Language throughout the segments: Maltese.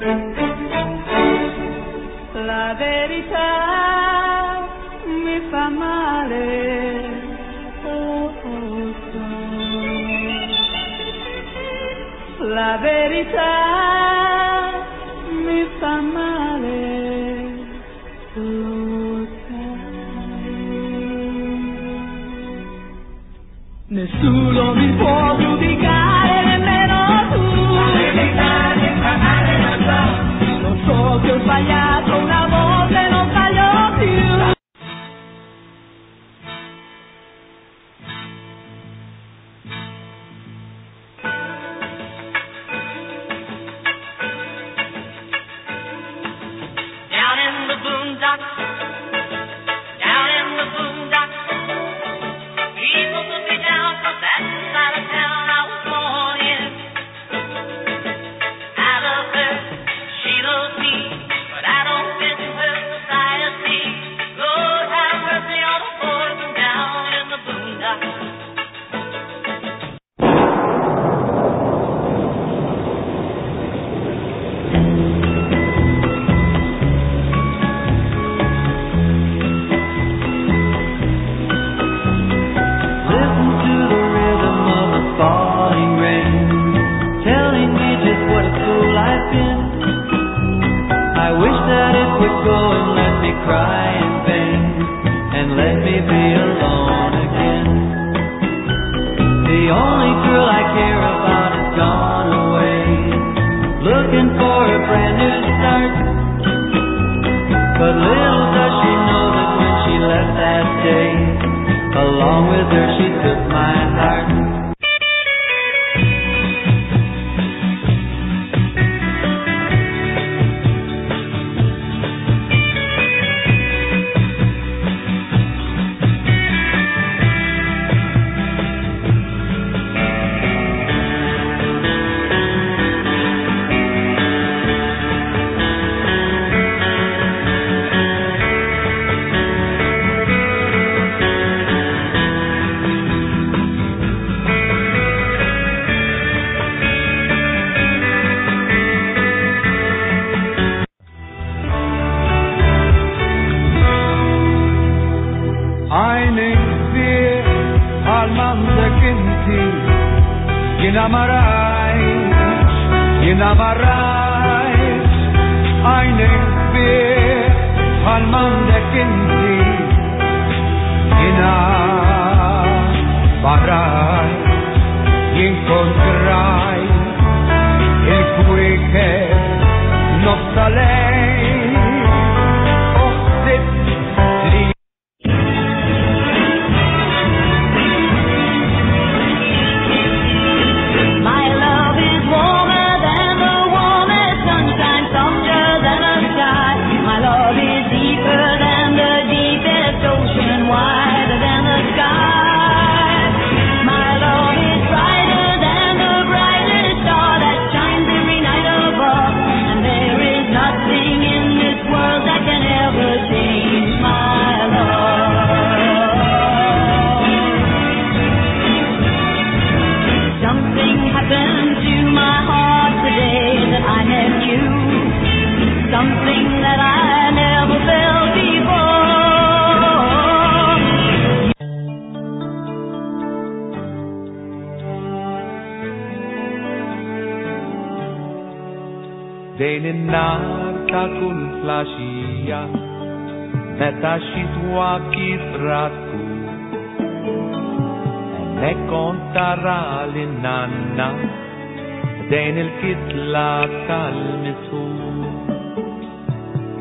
La verità mi fa male. La verità mi fa male. Nessuno mi può giudicare. go and let me cry in vain, and let me be alone again. The only girl I care about has gone away, looking for a brand new start. But little does she know that when she left that day, along with her she took I'm alright, jien I'm alright, għajnek bieħ, għal mandek inti. dejn in-nar ta' kull flaxija meta xitwa kisratku hemmhekk kont tara lin-nanna dejn il-kitla tal-misu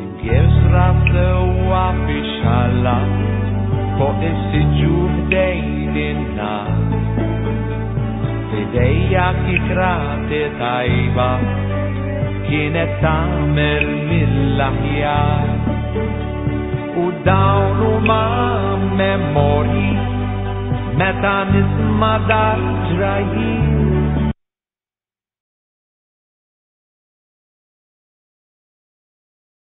imkien sraf sewwa fix-xalla fuq is-siġuħ dejn in-nar f'idejja kienet tamer mill-aħjar u dawnu ma' memori meta nisma' dar ġrajin